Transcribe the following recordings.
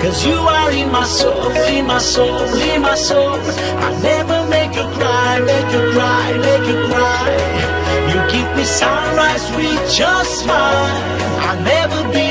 Cause you are in my soul, in my soul, in my soul. I never make you cry, make you cry, make you cry. You give me sunrise with your smile. I'll never be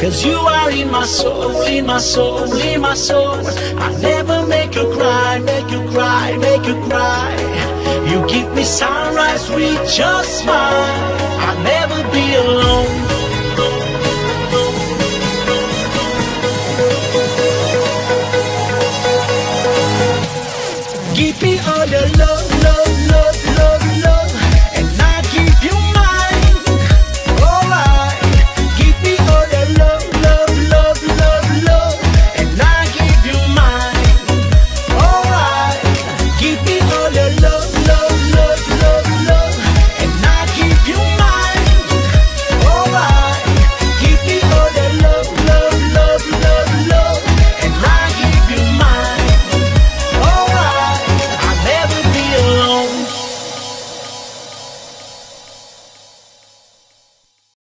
Cause you are in my soul, in my soul, in my soul. I never make you cry, make you cry, make you cry. You give me sunrise with your smile. I'll never be alone.